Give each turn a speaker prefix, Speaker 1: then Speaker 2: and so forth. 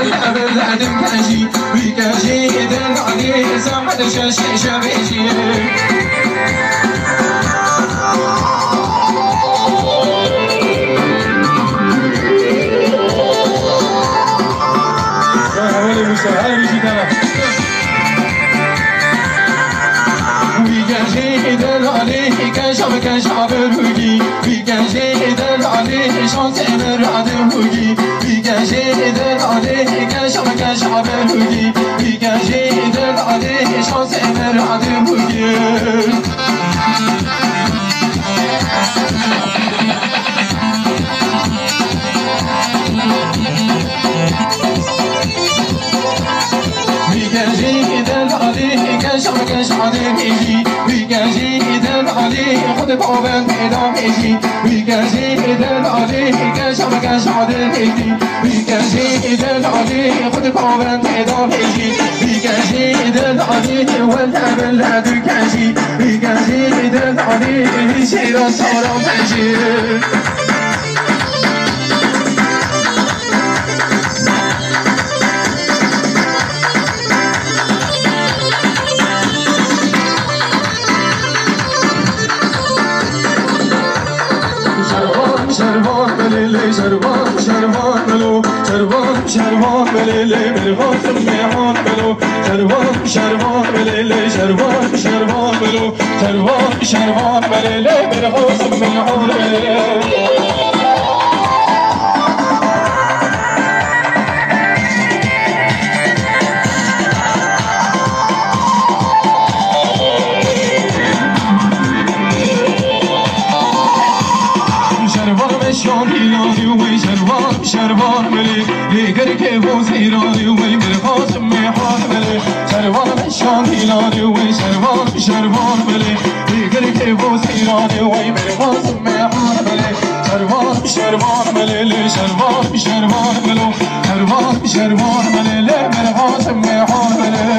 Speaker 1: والأبد عدم كاجي ويكاجي دل عليه سامد شاشي كاشب كاشب روجي ويكاجي دل عليه شانس أمر عدم روجي دل عليه عليه كاشب كاشب روجي ويكاجي دل عليه خد بابن ادام أجي ويكاجي دل عليه كاشب كاشب روجي ويكاجي دل عليه خد بابن ادام أجي ويكاجي دل عليه والأبل عدو كاجي ويكاجي دل عليه شيرا صورا مجي شربان شربان بلیلی شربان شربان بلو شربان شربان بلیلی برغاز میهان بلو شربان شربان بلیلی شربان شربان بلو شربان شربان بلیلی برغاز میهان بلو شام هیلانی و وی شروان شروان بلی. دیگر که بوز هیلانی و وی مرخاز میحان بلی. شروان شام هیلانی و وی شروان شروان بلی. دیگر که بوز هیلانی و وی مرخاز میحان بلی. شروان شروان بلی. لی شروان شروان بلو. شروان شروان بلی. لی مرخاز میحان بلی.